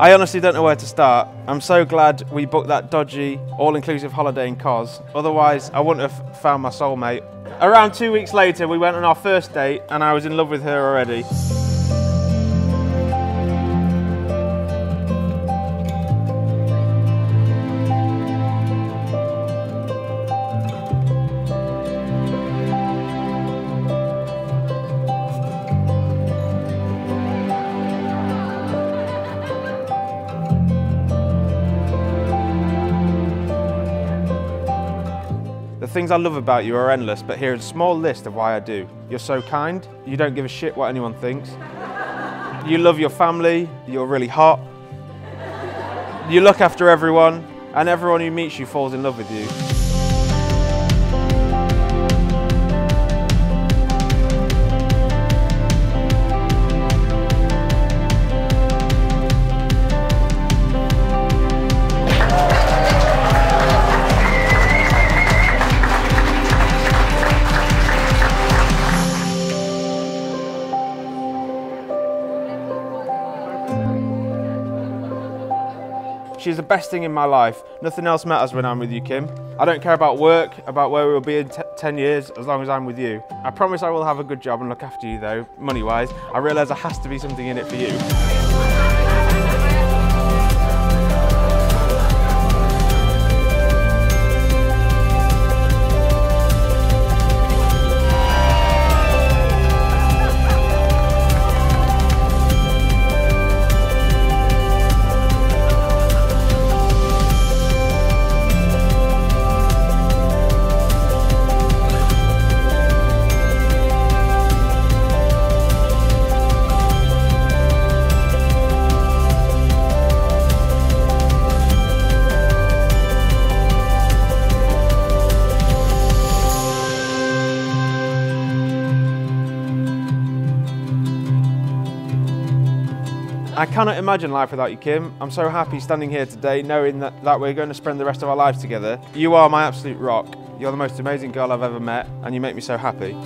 I honestly don't know where to start. I'm so glad we booked that dodgy, all-inclusive holiday in Cos. Otherwise, I wouldn't have found my soulmate. Around two weeks later, we went on our first date and I was in love with her already. The things I love about you are endless, but here's a small list of why I do. You're so kind, you don't give a shit what anyone thinks. You love your family, you're really hot. You look after everyone, and everyone who meets you falls in love with you. She's the best thing in my life. Nothing else matters when I'm with you, Kim. I don't care about work, about where we'll be in 10 years, as long as I'm with you. I promise I will have a good job and look after you though, money-wise. I realise there has to be something in it for you. I cannot imagine life without you, Kim. I'm so happy standing here today knowing that, that we're going to spend the rest of our lives together. You are my absolute rock. You're the most amazing girl I've ever met, and you make me so happy.